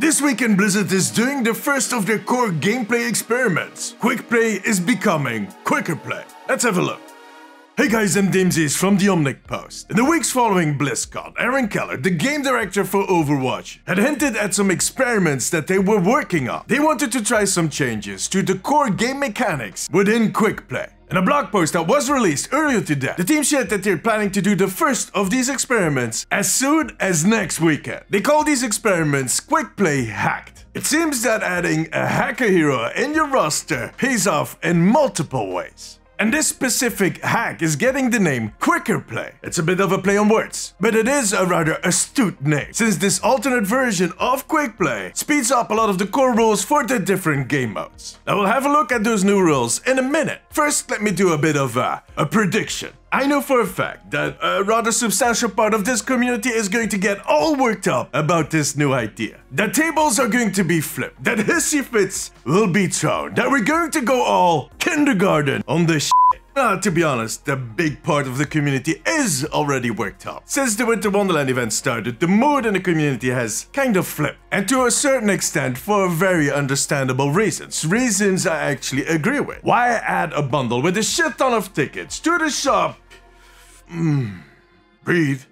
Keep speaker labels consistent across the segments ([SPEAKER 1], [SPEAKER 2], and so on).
[SPEAKER 1] This weekend Blizzard is doing the first of their core gameplay experiments. Quick play is becoming quicker play. Let's have a look. Hey guys, I'm Deemzies from the Omnic Post. In the weeks following BlizzCon, Aaron Keller, the game director for Overwatch, had hinted at some experiments that they were working on. They wanted to try some changes to the core game mechanics within quick play. In a blog post that was released earlier today, the team shared that they're planning to do the first of these experiments as soon as next weekend. They call these experiments Quick Play Hacked. It seems that adding a hacker hero in your roster pays off in multiple ways. And this specific hack is getting the name Quicker Play. It's a bit of a play on words, but it is a rather astute name, since this alternate version of Quick Play speeds up a lot of the core rules for the different game modes. Now we'll have a look at those new rules in a minute. First, let me do a bit of a, a prediction. I know for a fact that a rather substantial part of this community is going to get all worked up about this new idea. That tables are going to be flipped, that hissy fits will be thrown, that we're going to go all kindergarten on this shit. Uh, to be honest, the big part of the community is already worked up. Since the Winter Wonderland event started, the mood in the community has kind of flipped. And to a certain extent, for very understandable reasons. Reasons I actually agree with. Why add a bundle with a shit ton of tickets to the shop? Mmm. Breathe.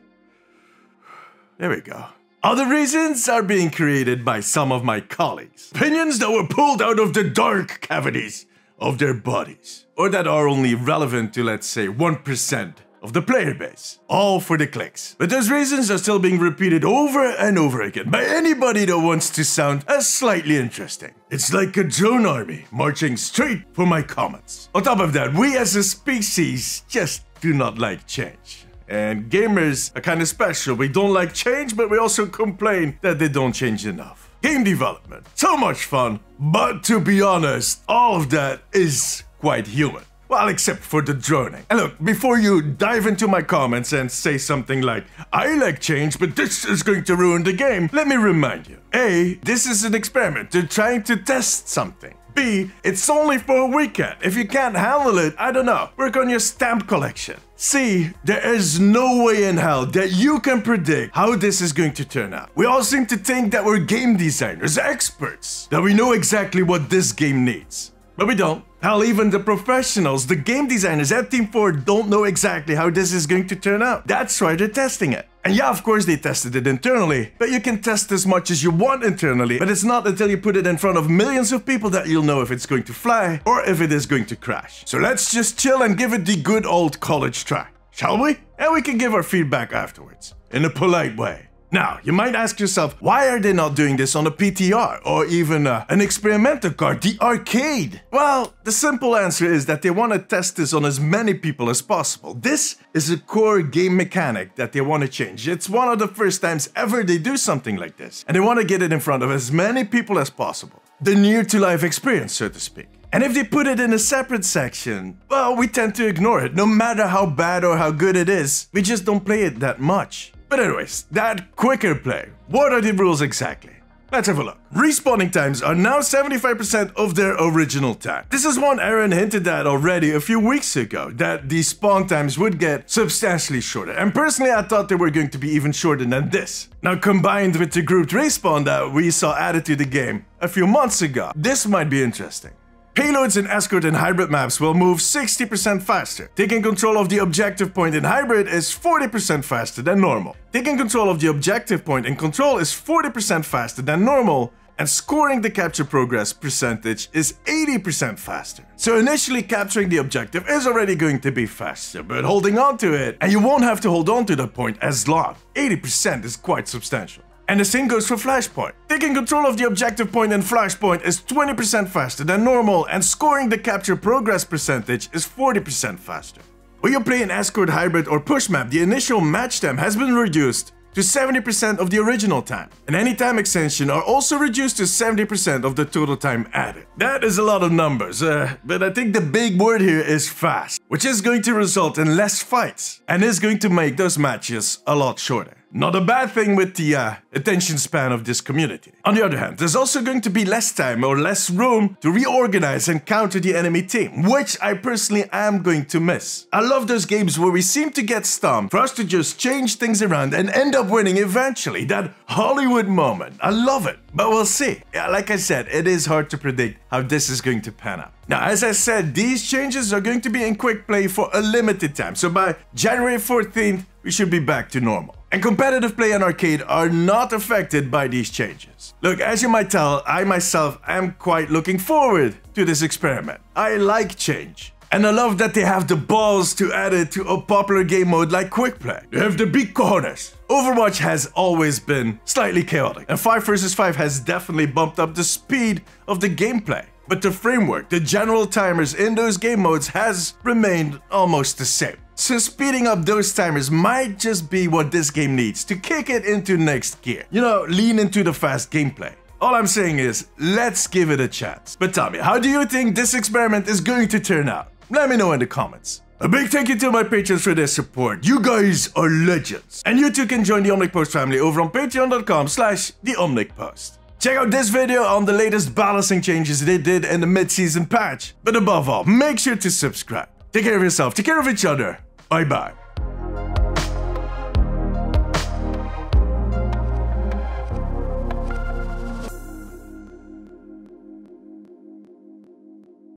[SPEAKER 1] There we go. Other reasons are being created by some of my colleagues. Opinions that were pulled out of the dark cavities of their bodies, or that are only relevant to, let's say, 1% of the player base. All for the clicks. But those reasons are still being repeated over and over again by anybody that wants to sound as slightly interesting. It's like a drone army marching straight for my comments. On top of that, we as a species just do not like change. And gamers are kind of special. We don't like change, but we also complain that they don't change enough. Game development, so much fun, but to be honest, all of that is quite human. Well, except for the droning. And look, before you dive into my comments and say something like, I like change, but this is going to ruin the game, let me remind you. A, this is an experiment. They're trying to test something. B, it's only for a weekend. If you can't handle it, I don't know, work on your stamp collection. C, there is no way in hell that you can predict how this is going to turn out. We all seem to think that we're game designers, experts, that we know exactly what this game needs. But we don't. Hell, even the professionals, the game designers at Team 4 don't know exactly how this is going to turn out. That's why they're testing it. And yeah, of course they tested it internally, but you can test as much as you want internally, but it's not until you put it in front of millions of people that you'll know if it's going to fly or if it is going to crash. So let's just chill and give it the good old college try, shall we? And we can give our feedback afterwards, in a polite way. Now, you might ask yourself, why are they not doing this on a PTR or even uh, an experimental card, the arcade? Well, the simple answer is that they want to test this on as many people as possible. This is a core game mechanic that they want to change. It's one of the first times ever they do something like this, and they want to get it in front of as many people as possible. The near to life experience, so to speak. And if they put it in a separate section, well, we tend to ignore it. No matter how bad or how good it is, we just don't play it that much. But anyways, that quicker play. What are the rules exactly? Let's have a look. Respawning times are now 75% of their original time. This is one Aaron hinted at already a few weeks ago, that the spawn times would get substantially shorter. And personally, I thought they were going to be even shorter than this. Now, combined with the grouped respawn that we saw added to the game a few months ago, this might be interesting. Payloads in Escort and Hybrid maps will move 60% faster. Taking control of the objective point in Hybrid is 40% faster than normal. Taking control of the objective point in Control is 40% faster than normal, and scoring the capture progress percentage is 80% faster. So initially capturing the objective is already going to be faster, but holding on to it, and you won't have to hold on to that point as long. 80% is quite substantial. And the same goes for Flashpoint. Taking control of the objective point in Flashpoint is 20% faster than normal and scoring the capture progress percentage is 40% faster. When you play an escort hybrid or push map, the initial match time has been reduced to 70% of the original time, and any time extension are also reduced to 70% of the total time added. That is a lot of numbers, uh, but I think the big word here is fast, which is going to result in less fights, and is going to make those matches a lot shorter. Not a bad thing with the uh, attention span of this community. On the other hand, there's also going to be less time or less room to reorganize and counter the enemy team, which I personally am going to miss. I love those games where we seem to get stomped for us to just change things around and end up winning eventually. That Hollywood moment. I love it. But we'll see. Yeah, like I said, it is hard to predict how this is going to pan out. Now, as I said, these changes are going to be in quick play for a limited time. So by January 14th, we should be back to normal. And competitive play and arcade are not affected by these changes. Look, as you might tell, I myself am quite looking forward to this experiment. I like change. And I love that they have the balls to add it to a popular game mode like Quick Play. They have the big corners. Overwatch has always been slightly chaotic, and 5 vs 5 has definitely bumped up the speed of the gameplay. But the framework, the general timers in those game modes has remained almost the same. So speeding up those timers might just be what this game needs to kick it into next gear. You know, lean into the fast gameplay. All I'm saying is, let's give it a chance. But tell me, how do you think this experiment is going to turn out? Let me know in the comments. A big thank you to my patrons for their support. You guys are legends. And you too can join the Omnic Post family over on patreon.com slash the Post. Check out this video on the latest balancing changes they did in the mid-season patch. But above all, make sure to subscribe. Take care of yourself, take care of each other. Bye bye.